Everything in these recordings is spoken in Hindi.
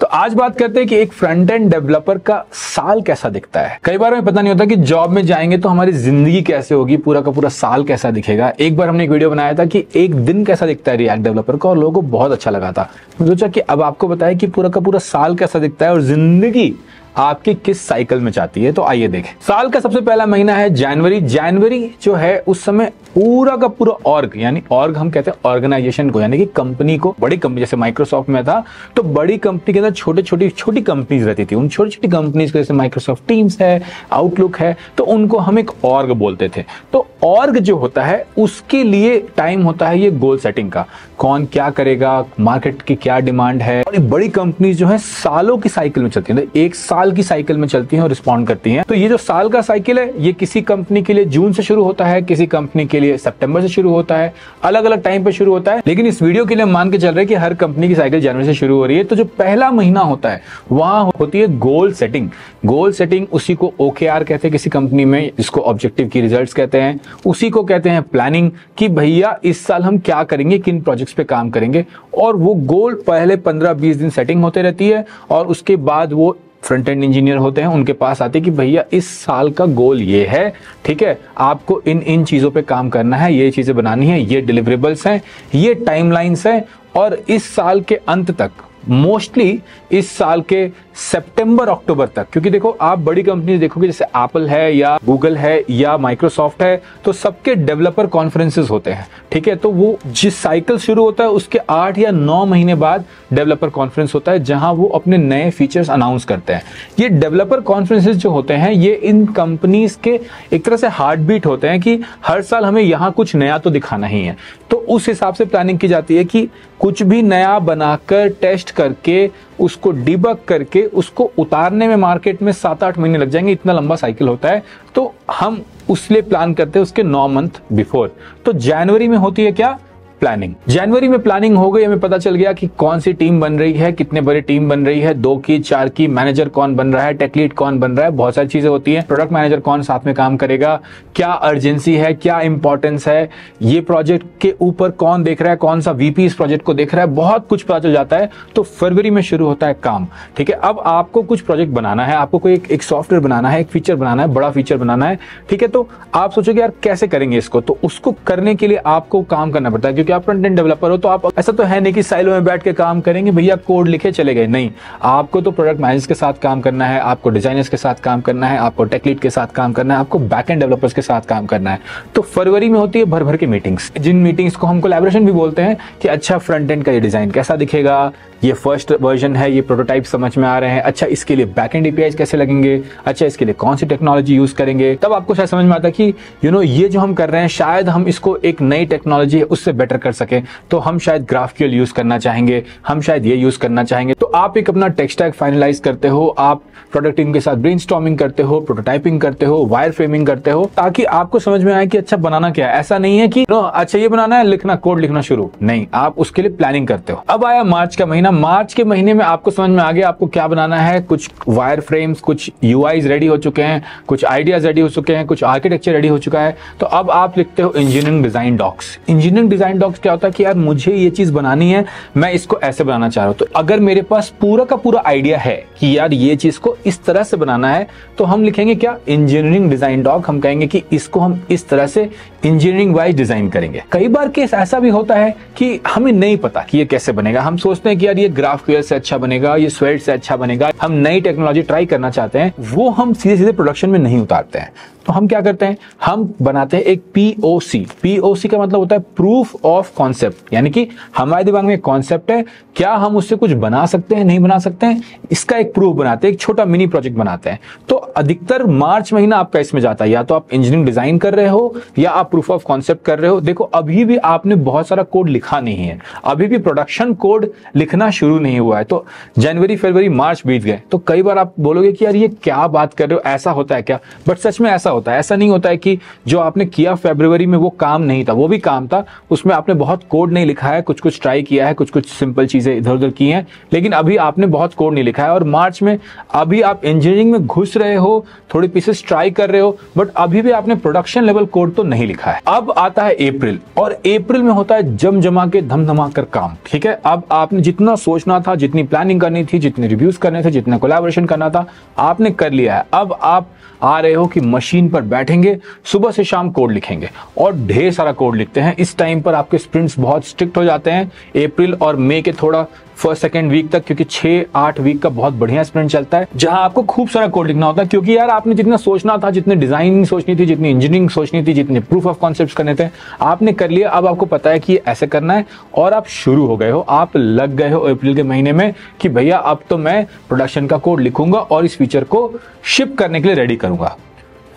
तो आज बात करते हैं कि एक फ्रंट एंड डेवलपर का साल कैसा दिखता है। कई बार हमें पता नहीं होता कि जॉब में जाएँगे तो हमारी ज़िंदगी कैसे होगी, पूरा का पूरा साल कैसा दिखेगा। एक बार हमने एक वीडियो बनाया था कि एक दिन कैसा दिखता है रिएक्ट डेवलपर का और लोगों को बहुत अच्छा लगा था। सोचा कि अब आपको बताया कि पूरा का पूरा साल कैसा दिखता है और ज़िंदगी आपकी किस साइकिल में चाहती है? तो आइए देखें। साल का सबसे पहला महीना है जनवरी। जनवरी जो है, उस समय पूरा का पूरा ऑर्ग यानी ऑर्ग हम कहते हैं ऑर्गेनाइजेशन को, यानी कि कंपनी को, बड़ी कंपनी जैसे माइक्रोसॉफ्ट में था तो बड़ी कंपनी के अंदर छोटे, छोटी छोटी कंपनीज़ रहती थी। उन छोटी छोटी कंपनीज़ जैसे माइक्रोसॉफ्ट टीम्स है आउटलुक है तो उनको हम एक ऑर्ग बोलते थे। तो ऑर्ग जो होता है, उसके लिए टाइम होता है ये गोल सेटिंग का। कौन क्या करेगा मार्केट की क्या डिमांड है? और ये बड़ी कंपनीज़ जो है सालों की साइकिल में चलती है तो एक साल की साइकिल में चलती है और रिस्पॉन्ड करती है। तो ये जो साल का साइकिल है, ये किसी कंपनी के लिए जून से शुरू होता है, किसी कंपनी के लिए सितंबर से शुरू होता है अलग अलग टाइम पे शुरू होता है। लेकिन इस वीडियो के लिए मान के चल रहे कि हर कंपनी की साइकिल जनवरी से शुरू हो रही है। तो जो पहला महीना होता है, वहाँ होती है गोल सेटिंग गोल सेटिंग उसी को ओके कहते हैं किसी कंपनी में, जिसको ऑब्जेक्टिव की रिज़ल्ट कहते हैं। उसी को कहते हैं प्लानिंग कि भैया इस साल हम क्या करेंगे, किन प्रोजेक्ट्स पे काम करेंगे और वो गोल पहले पंद्रह बीस दिन सेटिंग होते रहती है और उसके बाद वो फ्रंट एंड इंजीनियर होते हैं, उनके पास आते कि भैया इस साल का गोल ये है, ठीक है? आपको इन इन चीज़ों पे काम करना है, ये चीज़ें बनानी है, ये डिलीवरेबल्स हैं, ये टाइमलाइंस हैं और इस साल के अंत तक मोस्टली इस साल के सितंबर, अक्टूबर तक। क्योंकि देखो, आप बड़ी कंपनी देखोगे, जैसे एप्पल है या गूगल है या माइक्रोसॉफ्ट है तो सबके डेवलपर कॉन्फ्रेंसेस होते हैं, ठीक है? तो वो जिस साइकिल शुरू होता है, उसके आठ या नौ महीने बाद डेवलपर कॉन्फ्रेंस होता है, जहाँ वो अपने नए फीचर्स अनाउंस करते हैं। ये डेवलपर कॉन्फ्रेंसेस जो होते हैं, ये इन कंपनीज़ के एक तरह से हार्ट बीट होते हैं कि हर साल हमें यहाँ कुछ नया तो दिखाना ही है। तो उस हिसाब से प्लानिंग की जाती है कि कुछ भी नया बनाकर टेस्ट करके, उसको डिबक करके, उसको उतारने में मार्केट में सात आठ महीने लग जाएँगे, इतना लंबा साइकिल होता है। तो हम उसलिए प्लान करते हैं उसके नौ मंथ बिफोर तो जनवरी में होती है क्या? प्लानिंग जनवरी में प्लानिंग हो गई हमें पता चल गया कि कौन सी टीम बन रही है कितने बड़ी टीम बन रही है दो की चार की मैनेजर कौन बन रहा है टेकलीड कौन बन रहा है बहुत सारी चीज़ें होती है। प्रोडक्ट मैनेजर कौन साथ में काम करेगा क्या अर्जेंसी है क्या इंपॉर्टेंस है ये प्रोजेक्ट के ऊपर कौन देख रहा है कौन सा वीपी इस प्रोजेक्ट को देख रहा है बहुत कुछ पता चल जाता है। तो फरवरी में शुरू होता है काम ठीक है? अब आपको कुछ प्रोजेक्ट बनाना है आपको कोई एक, सॉफ्टवेयर बनाना है एक फीचर बनाना है बड़ा फीचर बनाना है ठीक है? तो आप सोचोगे यार कैसे करेंगे इसको? तो उसको करने के लिए आपको काम करना पड़ता है क्योंकि आप फ्रंट एंड डेवलपर हो तो आप, ऐसा तो है नहीं कि साइलो में बैठ के काम करेंगे, भैया कोड लिखे चले गए। नहीं, आपको तो प्रोडक्ट मैनेजर के साथ काम करना है, आपको डिजाइनर्स के साथ काम करना है, आपको टेकलीड के साथ काम करना है, आपको बैक एंड डेवलपर्स के साथ काम करना है। तो फरवरी में होती है भर भर की मीटिंग्स जिन मीटिंग्स को हम कोलेबोरेशन भी बोलते हैं कि अच्छा फ्रंट एंड का ये डिज़ाइन कैसा दिखेगा, ये फ़र्स्ट वर्जन है, ये प्रोटोटाइप समझ में आ रहे हैं अच्छा इसके लिए बैक एंड एपीआई कैसे लगेंगे अच्छा इसके लिए कौन सी टेक्नोलॉजी यूज़ करेंगे? तब आपको शायद समझ में आता कि यू नो ये जो हम कर रहे हैं, शायद हम इसको एक नई टेक्नोलॉजी है, उससे बेटर कर सके तो हम शायद ग्राफक्यूल यूज़ करना चाहेंगे, हम शायद ये यूज़ करना चाहेंगे। तो आप एक अपना टेक्सटैक फाइनलाइज करते हो, आप प्रोडक्ट टीम के साथ ब्रेन करते हो प्रोटोटाइपिंग करते हो वायर फ्रेमिंग करते हो, ताकि आपको समझ में आए कि अच्छा बनाना क्या है। ऐसा नहीं है कि, नो अच्छा ये बनाना है, लिखना कोड लिखना शुरू। नहीं, आप उसके लिए प्लानिंग करते हो। अब आया मार्च का महीना। मार्च के महीने में आपको समझ में आ गया आपको क्या बनाना है। कुछ वायर फ्रेम्स कुछ यूआईज रेडी हो चुके हैं, कुछ आइडियाज़ रेडी हो चुके हैं, कुछ आर्किटेक्चर रेडी हो चुका है। तो अब आप लिखते हो engineering design docs engineering design docs क्या होता है कि यार मुझे ये चीज़ बनानी है, मैं इसको ऐसे बनाना चाह रहा हूँ। तो अगर मेरे पास पूरा का पूरा आइडिया है कि यार ये चीज़ को इस तरह से बनाना है तो हम लिखेंगे क्या? इंजीनियरिंग डिज़ाइन डॉक हम कहेंगे कि इसको हम इस तरह से इंजीनियरिंग वाइज डिज़ाइन करेंगे। कई बार केस ऐसा भी होता है कि हमें नहीं पता कि ये कैसे बनेगा। हम सोचते हैं कि यार ये ग्राफ से अच्छा बनेगा, ये स्वेट से अच्छा बनेगा। हम नई टेक्नोलॉजी ट्राई करना चाहते हैं, वो हम सीधे सीधे प्रोडक्शन में नहीं उतारते हैं। तो हम क्या करते हैं? हम बनाते हैं एक पीओसी पीओसी का मतलब होता है प्रूफ ऑफ़ कॉन्सेप्ट यानी कि हमारे दिमाग में कॉन्सेप्ट है। क्या हम उससे कुछ बना सकते हैं, नहीं बना सकते हैं? इसका एक प्रूफ बनाते हैं, एक छोटा मिनी प्रोजेक्ट बनाते हैं। तो अधिकतर मार्च महीना आपका इसमें जाता है। या तो आप इंजीनियरिंग डिज़ाइन कर रहे हो, या आप प्रूफ ऑफ़ कॉन्सेप्ट कर रहे हो। देखो, अभी भी आपने बहुत सारा कोड लिखा नहीं है। अभी भी प्रोडक्शन कोड लिखना शुरू नहीं हुआ है। तो जनवरी, फरवरी, मार्च बीत गए। तो कई बार आप बोलोगे कि यार ये क्या बात कर रहे हो? ऐसा होता है क्या? बट सच में ऐसा होता है। ऐसा नहीं होता है कि जो आपने किया फेब्रुवरी में वो काम नहीं था, वो भी काम था। उसमें आपने बहुत कोड नहीं लिखा है कुछ कुछ ट्राई किया है कुछ कुछ सिंपल चीज़ें इधर उधर की हैं, लेकिन अभी आपने बहुत कोड नहीं लिखा है और मार्च में अभी आप इंजीनियरिंग में घुस रहे हो, थोड़ी पीसेस ट्राई कर रहे हो बट अभी भी आपने प्रोडक्शन लेवल कोड तो नहीं लिखा है। अब आता है अप्रैल और अप्रैल में होता है जम जमा के धम धमा कर काम, ठीक है? अब आपने जितना सोचना था, जितनी प्लानिंग करनी थी, जितने रिव्यूज़ करने थे, जितना कोलेबोरेशन करना था, आपने कर लिया है। अब आप आ रहे हो कि मशीन पर बैठेंगे, सुबह से शाम कोड लिखेंगे। और ढेर सारा कोड लिखते हैं। इस टाइम पर आपके स्प्रिंट्स बहुत स्ट्रिक्ट हो जाते हैं। अप्रैल और मई के थोड़ा फ़र्स्ट, सेकेंड वीक तक, क्योंकि छह, आठ वीक का बहुत बढ़िया स्प्रिंट चलता है, जहाँ आपको खूब सारा कोड लिखना होता है। क्योंकि यार, आपने जितना सोचना था, जितने डिज़ाइनिंग सोचनी थी, जितनी इंजीनियरिंग सोचनी थी, जितने प्रूफ ऑफ़ कॉन्सेप्ट करने थे, आपने कर लिया। अब आपको पता है कि ऐसे करना है। और आप शुरू हो गए हो। आप लग गए हो अप्रैल के महीने में कि भैया, अब तो मैं प्रोडक्शन का कोड लिखूँगा और इस फीचर को शिप करने के लिए रेडी करूँगा।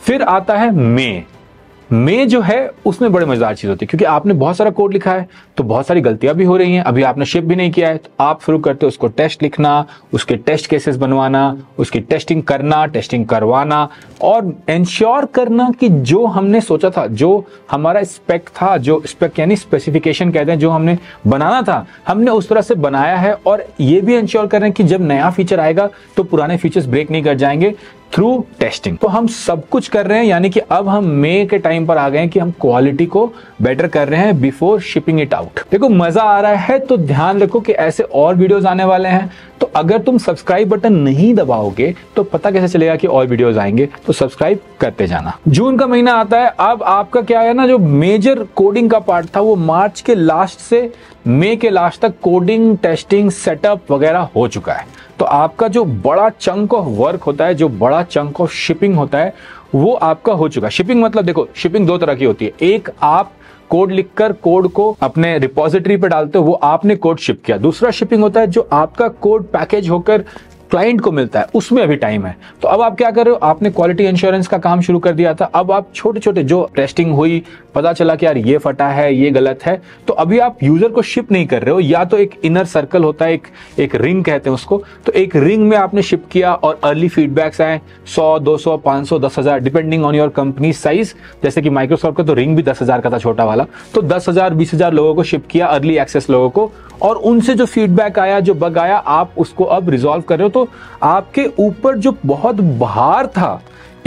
फिर आता है मे। मे जो है, उसमें बड़े मज़ेदार चीज़ होती है, क्योंकि आपने बहुत सारा कोड लिखा है तो बहुत सारी गलतियाँ भी हो रही हैं। अभी आपने शिप भी नहीं किया है तो आप शुरू करते हो उसको टेस्ट लिखना, उसके टेस्ट केसेस बनवाना, उसकी टेस्टिंग करना टेस्टिंग करवाना, और इंश्योर करना कि जो हमने सोचा था, जो हमारा स्पेक था, जो स्पेक यानी स्पेसिफिकेशन कहते हैं, जो हमने बनाना था, हमने उस तरह से बनाया है, और ये भी इंश्योर कर रहे हैं कि जब नया फीचर आएगा तो पुराने फीचर्स ब्रेक नहीं कर जाएँगे। थ्रू टेस्टिंग तो हम सब कुछ कर रहे हैं, यानी कि अब हम मे के टाइम पर आ गए हैं कि हम क्वालिटी को बेटर कर रहे हैं बिफोर शिपिंग इट आउट देखो, मज़ा आ रहा है तो ध्यान रखो कि ऐसे और वीडियोस आने वाले हैं। तो अगर तुम सब्सक्राइब बटन नहीं दबाओगे तो पता कैसे चलेगा कि और वीडियोस आएँगे? तो सब्सक्राइब करते जाना। जून का महीना आता है, अब आपका क्या है ना, जो मेजर कोडिंग का पार्ट था, वो मार्च के लास्ट से मे के लास्ट तक कोडिंग टेस्टिंग सेटअप वगैरह हो चुका है। तो आपका जो बड़ा चंक ऑफ़ वर्क होता है, जो बड़ा चंक ऑफ़ शिपिंग होता है, वो आपका हो चुका है। शिपिंग मतलब देखो शिपिंग दो तरह की होती है। एक, आप कोड लिखकर कोड को अपने रिपोजिटरी पर डालते हो, वो आपने कोड शिप किया। दूसरा शिपिंग होता है जो आपका कोड पैकेज होकर क्लाइंट को मिलता है, उसमें अभी टाइम है। तो अब आप क्या कर रहे हो? आपने क्वालिटी इंश्योरेंस का काम शुरू कर दिया था। अब आप छोटे छोटे जो टेस्टिंग हुई, पता चला कि यार ये फटा है, ये गलत है। तो अभी आप यूज़र को शिप नहीं कर रहे हो। या तो एक इनर सर्कल होता है, एक एक रिंग कहते हैं उसको। तो एक रिंग में आपने शिप किया और अर्ली फीडबैक्स आए, सौ, दो सौ, पाँच सौ, दस हज़ार depending on your company size जैसे कि माइक्रोसॉफ्ट का तो रिंग भी दस हज़ार का था, छोटा वाला। तो दस हज़ार, बीस हज़ार लोगों को शिप किया अर्ली एक्सेस लोगों को। और उनसे जो फीडबैक आया, जो बग आया, आप उसको अब रिजॉल्व कर रहे हो। तो आपके ऊपर जो बहुत भार था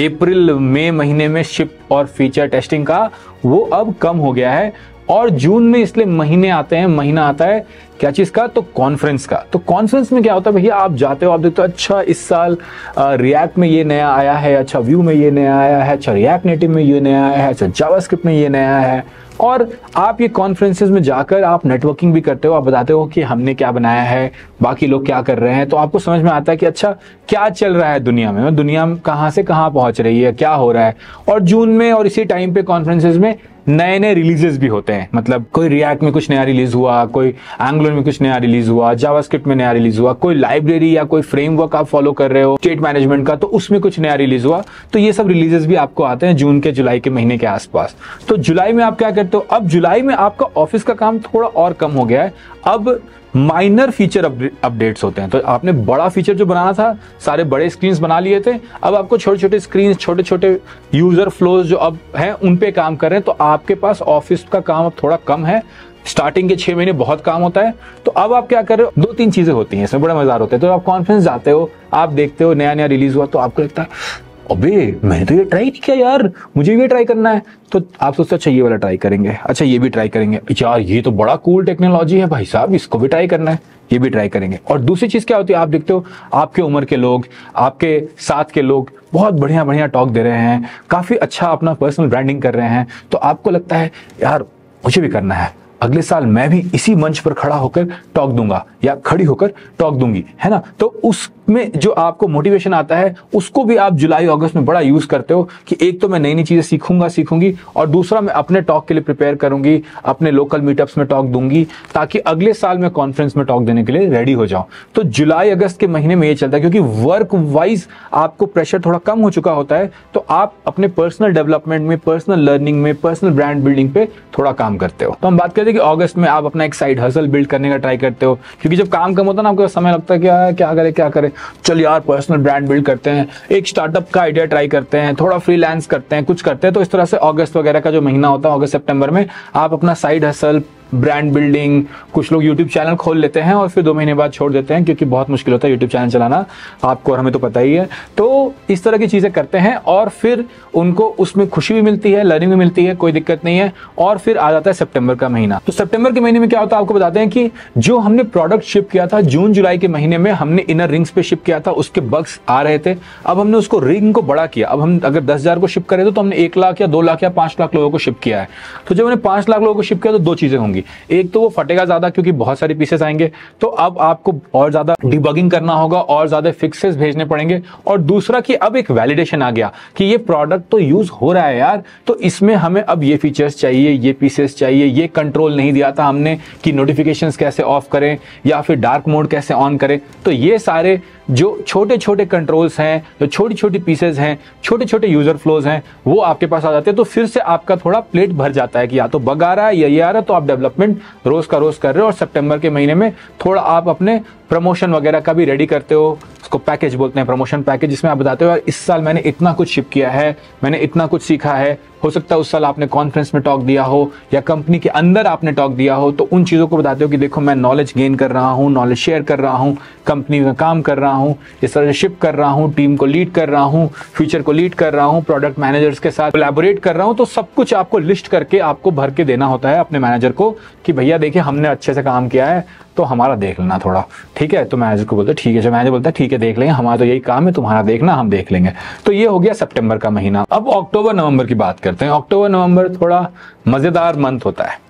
अप्रैल, मई महीने में शिप और फीचर टेस्टिंग का, वो अब कम हो गया है और जून में इसलिए महीने आते हैं, महीना आता है। क्या चीज़ का? तो कॉन्फ्रेंस का। तो कॉन्फ्रेंस में क्या होता है भैया? आप जाते हो, आप देखते हो अच्छा इस साल रिएक्ट में ये नया आया है अच्छा व्यू में ये नया आया है अच्छा रिएक्ट नेटिव में ये नया आया है अच्छा जावास्क्रिप्ट में ये नया आया है। और आप ये कॉन्फ्रेंसेज में जाकर आप नेटवर्किंग भी करते हो, आप बताते हो कि हमने क्या बनाया है, बाकी लोग क्या कर रहे हैं तो आपको समझ में आता है कि अच्छा क्या चल रहा है दुनिया में? दुनिया कहाँ से कहाँ पहुँच रही है, क्या हो रहा है? और जून में और इसी टाइम पे कॉन्फ्रेंसेज में नए नए रिलीजेस भी होते हैं। मतलब कोई रिएक्ट में कुछ नया रिलीज़ हुआ, कोई एंगुलर में कुछ नया रिलीज़ हुआ जावास्क्रिप्ट में नया रिलीज़ हुआ, कोई लाइब्रेरी या कोई फ्रेमवर्क आप फॉलो कर रहे हो स्टेट मैनेजमेंट का तो उसमें कुछ नया रिलीज़ हुआ। तो ये सब रिलीजेस भी आपको आते हैं जून के, जुलाई के महीने के आसपास। तो जुलाई में आप क्या करते हो? अब जुलाई में आपका ऑफ़िस का काम थोड़ा और कम हो गया है। अब माइनर फीचर अपडेट्स होते हैं। तो आपने बड़ा फीचर जो बनाना था, सारे बड़े स्क्रीन बना लिए थे। अब आपको छोटे छोटे स्क्रीन छोटे छोटे यूज़र फ्लोज जो अब हैं, उन पे काम कर रहे हैं। तो आपके पास ऑफ़िस का काम अब थोड़ा कम है। स्टार्टिंग के छह महीने बहुत काम होता है। तो अब आप क्या कर रहे हो? दो तीन चीज़ें होती हैं, इसमें बड़ा मज़ेदार होता है। तो आप कॉन्फ्रेंस जाते हो, आप देखते हो नया नया रिलीज़ हुआ तो आपको लगता है अबे, मैंने तो ये ट्राई नहीं किया यार। मुझे भी ट्राई करना है। तो आप सोचते अच्छा ये वाला ट्राई करेंगे। अच्छा ये भी ट्राई करेंगे। यार ये तो बड़ा कूल टेक्नोलॉजी है भाई साहब, इसको भी ट्राई करना है। ये भी ट्राई करेंगे। और दूसरी चीज़ क्या होती है, आप देखते हो, आपके उम्र के लोग, आपके साथ के लोग बहुत बढ़िया बढ़िया टॉक दे रहे हैं, काफ़ी अच्छा अपना पर्सनल ब्रांडिंग कर रहे हैं। तो आपको लगता है, यार, मुझे भी करना है। अगले साल मैं भी इसी मंच पर खड़ा होकर टॉक दूँगा या खड़ी होकर टॉक दूँगी, है ना? तो उसमें जो आपको मोटिवेशन आता है, उसको भी आप जुलाई, अगस्त में बड़ा यूज़ करते हो कि एक तो मैं नई नई चीज़ें सीखूँगा, सीखूँगी और दूसरा मैं अपने टॉक के लिए प्रिपेयर करूँगी, अपने लोकल मीटअप्स में टॉक दूँगी ताकि अगले साल मैं कॉन्फ्रेंस में टॉक देने के लिए रेडी हो जाऊँ। तो जुलाई, अगस्त के महीने में ये चलता है क्योंकि वर्क वाइज आपको प्रेशर थोड़ा कम हो चुका होता है तो आप अपने पर्सनल डेवलपमेंट में पर्सनल लर्निंग में पर्सनल ब्रांड बिल्डिंग पे थोड़ा काम करते हो। तो हम बात करते कि अगस्त में आप अपना एक साइड हसल बिल्ड करने का ट्राई करते हो? क्योंकि जब काम कम होता है ना, आपको समय लगता है क्या क्या करे क्या करे? चल यार पर्सनल ब्रांड बिल्ड करते हैं। एक स्टार्टअप का आइडिया ट्राई करते हैं, थोड़ा फ्रीलांस करते हैं, कुछ करते हैं। तो इस तरह से अगस्त वगैरह का जो महीना होता है अगस्त सेप्टेम्बर में, आप अपना साइड हसल ब्रांड बिल्डिंग कुछ लोग यूट्यूब चैनल खोल लेते हैं और फिर दो महीने बाद छोड़ देते हैं, क्योंकि बहुत मुश्किल होता है यूट्यूब चैनल चलाना। आपको और हमें तो पता ही है। तो इस तरह की चीज़ें करते हैं और फिर उनको उसमें खुशी भी मिलती है लर्निंग भी मिलती है, कोई दिक्कत नहीं है और फिर आ जाता है सेप्टेम्बर का महीना। तो सेप्टेम्बर के महीने में क्या होता है, आपको बताते हैं कि जो हमने प्रोडक्ट शिप किया था जून जुलाई के महीने में हमने इनर रिंग्स पे शिप किया था, उसके बग्स आ रहे थे। अब हमने उसको रिंग को बड़ा किया। अब हम अगर दस हज़ार को शिप करें तो हमने एक लाख या दो लाख या पाँच लाख लोगों को शिप किया है। तो जब हमने पाँच लाख लोगों को शिप किया तो दो चीज़ें होंगी। एक तो वो फटेगा ज़्यादा क्योंकि बहुत सारे पीसेस आएँगे तो अब आपको और ज़्यादा डिबगिंग करना होगा, और ज़्यादा फिक्सेस भेजने पड़ेंगे। और दूसरा कि अब एक वैलिडेशन आ गया कि ये प्रोडक्ट तो यूज़ हो रहा है यार तो इसमें हमें अब ये फीचर्स चाहिए, ये पीसेस चाहिए, ये कंट्रोल नहीं दिया था हमने कि नोटिफिकेशन कैसे ऑफ़ करें या फिर डार्क मोड कैसे ऑन करें। तो ये सारे जो छोटे छोटे कंट्रोल्स हैं, जो छोटी छोटी पीसेज हैं छोटे छोटे यूज़र फ्लोज हैं, वो आपके पास आ जाते हैं तो फिर से आपका थोड़ा प्लेट भर जाता है कि या तो बग आ रहा है, या ये आ रहा है तो आप डेवलपमेंट रोज का रोज कर रहे हो और सेप्टेम्बर के महीने में थोड़ा आप अपने प्रमोशन वगैरह का भी रेडी करते हो, उसको पैकेज बोलते हैं प्रमोशन पैकेज जिसमें आप बताते हो, यार, इस साल मैंने इतना कुछ शिप किया है, मैंने इतना कुछ सीखा है। हो सकता है उस साल आपने कॉन्फ्रेंस में टॉक दिया हो, या कंपनी के अंदर आपने टॉक दिया हो तो उन चीज़ों को बताते हो कि देखो, मैं नॉलेज गेन कर रहा हूँ नॉलेज शेयर कर रहा हूँ कंपनी में काम कर रहा हूँ, इस तरह से शिप कर रहा हूँ टीम को लीड कर रहा हूँ फ्यूचर को लीड कर रहा हूँ प्रोडक्ट मैनेजर्स के साथ कोलैबोरेट कर रहा हूँ तो सब कुछ आपको लिस्ट करके आपको भर के देना होता है अपने मैनेजर को कि भैया, देखिए, हमने अच्छे से काम किया है तो हमारा देख लेना थोड़ा। ठीक है? तो मैनेजर को बोलते, ठीक है, जो मैनेजर बोलता है, ठीक है, देख लेंगे, हमारा तो यही काम है, तुम्हारा देखना, हम देख लेंगे। तो ये हो गया सितंबर का महीना। अब अक्टूबर, नवंबर की बात करते हैं। अक्टूबर, नवंबर थोड़ा मज़ेदार मंथ होता है।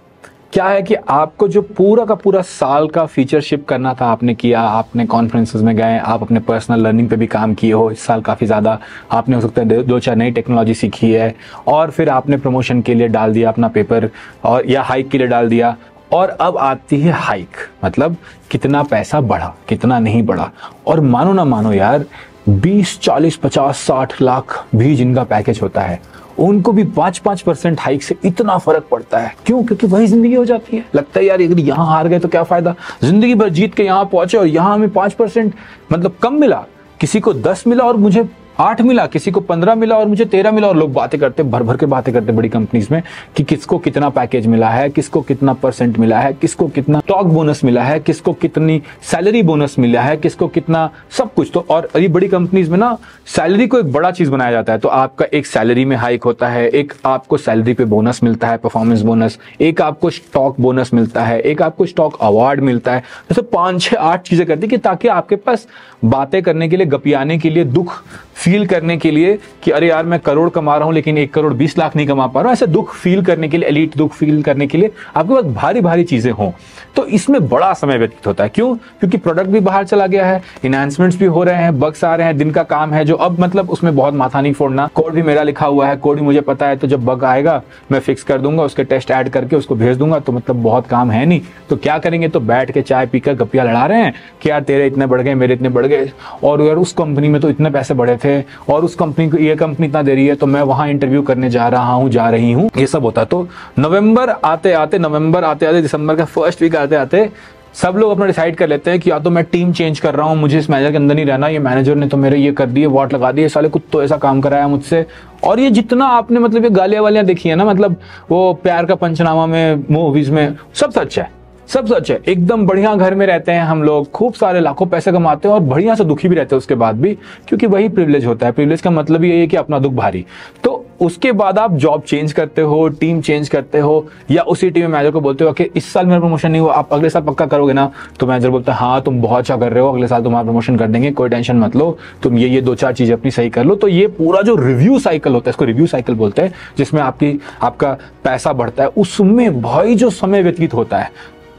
क्या है कि आपको जो पूरा का पूरा साल का फीचर शिप करना था, आपने किया, आपने कॉन्फ्रेंसेज में गए, आप अपने पर्सनल लर्निंग पे भी काम किए हो, इस साल काफ़ी ज़्यादा आपने, हो सकता है, दो, चार नई टेक्नोलॉजी सीखी है, और फिर आपने प्रमोशन के लिए डाल दिया अपना पेपर और, या हाइक के लिए डाल दिया। और अब आती है हाइक मतलब कितना पैसा बढ़ा कितना नहीं बढ़ा। और मानो ना मानो यार 20, 40, 50, 60 लाख भी जिनका पैकेज होता है उनको भी पाँच पाँच परसेंट हाइक से इतना फ़र्क पड़ता है। क्यों? क्योंकि वही ज़िंदगी हो जाती है। लगता है यार अगर यहाँ हार गए तो क्या फ़ायदा? ज़िंदगी भर जीत के यहाँ पहुँचे और यहाँ हमें पाँच परसेंट मतलब कम मिला किसी को दस मिला और मुझे आठ मिला, किसी को पंद्रह मिला और मुझे तेरह मिला और लोग बातें करते भर भर के बातें करते बड़ी कंपनीज़ में कि किसको कितना पैकेज मिला है, किसको कितना परसेंट मिला है, किसको कितना स्टॉक बोनस मिला है, किसको कितनी सैलरी बोनस मिला है, किसको कितना सब कुछ। तो और ये बड़ी कंपनीज़ में ना सैलरी को एक बड़ा चीज़ बनाया जाता है। तो आपका एक सैलरी में हाइक होता है, एक आपको सैलरी पे बोनस मिलता है परफॉर्मेंस बोनस एक आपको स्टॉक बोनस मिलता है, एक आपको स्टॉक अवार्ड मिलता है। जैसे पाँच, छह, आठ चीज़ें करती कि ताकि आपके पास बातें करने के लिए, गपियाने के लिए दुख फील करने के लिए कि अरे यार, मैं करोड़ कमा रहा हूँ, लेकिन एक करोड़ बीस लाख नहीं कमा पा रहा हूँ। ऐसे दुख फील करने के लिए एलिट दुख फील करने के लिए आपके पास भारी भारी चीज़ें हों। तो इसमें बड़ा समय व्यतीत होता है। क्यों? क्योंकि प्रोडक्ट भी बाहर चला गया है इनहेंसमेंट्स भी हो रहे हैं बग्स आ रहे हैं, दिन का काम है जो अब मतलब उसमें बहुत माथा नहीं फोड़ना। कोड भी मेरा लिखा हुआ है कोड भी मुझे पता है तो जब बग आएगा, मैं फिक्स कर दूँगा, उसके टेस्ट ऐड करके उसको भेज दूँगा तो मतलब बहुत काम है नहीं। तो क्या करेंगे? तो बैठ के चाय पीकर गपिया लड़ा रहे हैं कि यार तेरे इतने बढ़ गए, मेरे इतने बढ़ गए, और यार उस कंपनी में तो इतने पैसे बढ़े थे और उस कंपनी को, ये कंपनी इतना दे रही है तो मैं वहाँ इंटरव्यू करने जा रहा हूँ, जा रही हूँ। ये सब होता तो नवंबर आते आते नवंबर आते आते दिसंबर का फ़र्स्ट वीक आते आते सब लोग अपना डिसाइड कर लेते हैं कि या तो मैं टीम चेंज कर रहा हूँ, मुझे इस मैनेजर के अंदर नहीं रहना, ये मैनेजर ने तो मेरे ये कर दिए, वॉट लगा दिए, साले कुछ तो ऐसा काम कराया मुझसे। और ये जितना आपने मतलब ये गालियाँ वालियाँ देखी है ना मतलब वो प्यार का पंचनामा में मूवीज़ में, सब सच है। सब सच है। एकदम बढ़िया घर में रहते हैं हम लोग। खूब सारे लाखों पैसे कमाते हैं और बढ़िया से दुखी भी रहते हैं उसके बाद भी, क्योंकि वही प्रिविलेज होता है। प्रिविलेज का मतलब ये है कि अपना दुख भारी। तो उसके बाद आप जॉब चेंज करते हो टीम चेंज करते हो, या उसी टीम में मैनेजर को बोलते हो कि इस साल मेरा प्रमोशन नहीं हुआ, आप अगले साल पक्का करोगे ना? तो मैनेजर बोलता है हाँ तुम बहुत अच्छा कर रहे हो, अगले साल तुम्हारा प्रमोशन कर देंगे, कोई टेंशन मत लो। तुम ये ये दो चार चीज़ें अपनी सही कर लो। तो ये पूरा जो रिव्यू साइकिल होता है, इसको रिव्यू साइकिल बोलते हैं, जिसमें आपकी, आपका पैसा बढ़ता है। उसमें भाई जो समय व्यतीत होता है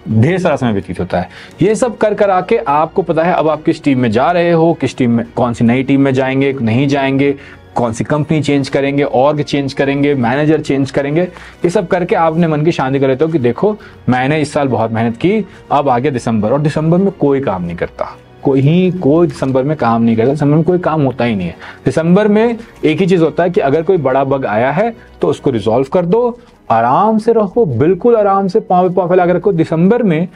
ढेर सारा समय व्यतीत होता है। ये सब कर कर आके आपको पता है अब आप किस टीम में जा रहे हो, किस टीम में, कौन सी नई टीम में जाएँगे, नहीं जाएँगे, कौन सी कंपनी चेंज करेंगे, और चेंज करेंगे, मैनेजर चेंज करेंगे। ये सब करके आप अपने मन की शांति कर लेते हो कि देखो, मैंने इस साल बहुत मेहनत की, अब आगे दिसंबर, और दिसंबर में कोई काम नहीं करता। कोई ही कोई दिसंबर में काम नहीं करता, दिसंबर में कोई काम होता ही नहीं है। दिसंबर में एक ही चीज़ होता है कि अगर कोई बड़ा बग आया है तो उसको रिजोल्व कर दो आराम से रखो बिल्कुल आराम से पाँव पाँव फैला के रखो। दिसंबर में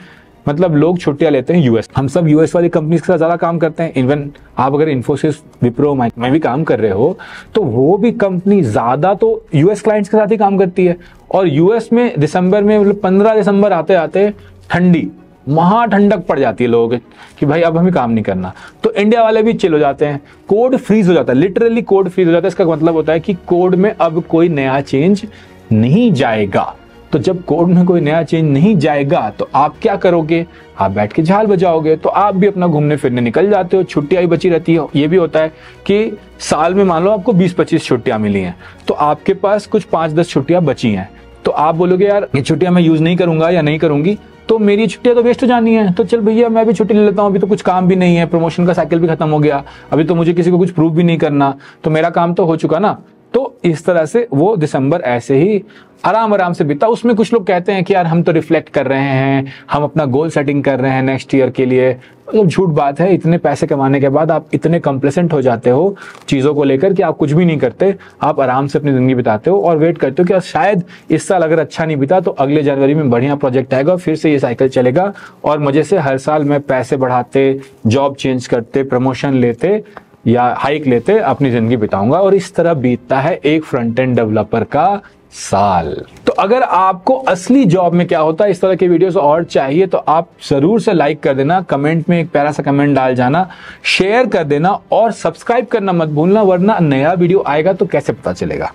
मतलब लोग छुट्टियाँ लेते हैं यूएस हम सब यूएस वाली कंपनीज़ के साथ ज़्यादा काम करते हैं। इवन आप अगर इन्फोसिस विप्रो में भी काम कर रहे हो तो वो भी कंपनी ज़्यादा तो यूएस क्लाइंट्स के साथ ही काम करती है। और यूएस में दिसंबर में मतलब पंद्रह दिसंबर आते आते ठंडी महा ठंडक पड़ जाती है लोगों के कि भाई अब हमें काम नहीं करना। तो इंडिया वाले भी चिल हो जाते हैं। कोड फ्रीज हो जाता है। लिटरली कोड फ्रीज हो जाता है। इसका मतलब होता है कि कोड में अब कोई नया चेंज नहीं जाएगा। तो जब कोड में कोई नया चेंज नहीं जाएगा तो आप क्या करोगे? आप बैठ के झाल बजाओगे तो आप भी अपना घूमने फिरने निकल जाते हो, छुट्टियाँ भी बची रहती है। ये भी होता है कि साल में मान लो आपको 20-25 छुट्टियाँ मिली हैं तो आपके पास कुछ पाँच दस छुट्टियाँ बची हैं। तो आप बोलोगे, यार, ये छुट्टियाँ मैं यूज़ नहीं करूँगा या नहीं करूँगी तो मेरी छुट्टियाँ तो वेस्ट हो जानी है। तो चल भैया, मैं भी छुट्टी ले लेता हूँ, अभी तो कुछ काम भी नहीं है प्रमोशन का साइकिल भी खत्म हो गया, अभी तो मुझे किसी को कुछ प्रूव भी नहीं करना तो मेरा काम तो हो चुका ना। तो इस तरह से वो दिसंबर ऐसे ही आराम आराम से बीता उसमें कुछ लोग कहते हैं कि यार हम तो रिफ्लेक्ट कर रहे हैं, हम अपना गोल सेटिंग कर रहे हैं नेक्स्ट ईयर के लिए। मतलब झूठ बात है, इतने पैसे कमाने के बाद आप इतने कंप्लेसेंट हो जाते हो चीज़ों को लेकर कि आप कुछ भी नहीं करते, आप आराम से अपनी ज़िंदगी बिताते हो और वेट करते हो कि शायद इस साल अगर अच्छा नहीं बीता तो अगले जनवरी में बढ़िया प्रोजेक्ट आएगा फिर से ये साइकिल चलेगा। और मज़े से हर साल मैं पैसे बढ़ाते जॉब चेंज करते प्रमोशन लेते या हाइक लेते, अपनी ज़िंदगी बिताऊँगा और इस तरह बीतता है एक फ्रंट एंड डेवलपर का साल। तो अगर आपको असली जॉब में क्या होता है, इस तरह के वीडियोस और चाहिए तो आप ज़रूर से लाइक कर देना कमेंट में एक प्यारा सा कमेंट डाल जाना शेयर कर देना और सब्सक्राइब करना मत भूलना, वरना नया वीडियो आएगा तो कैसे पता चलेगा?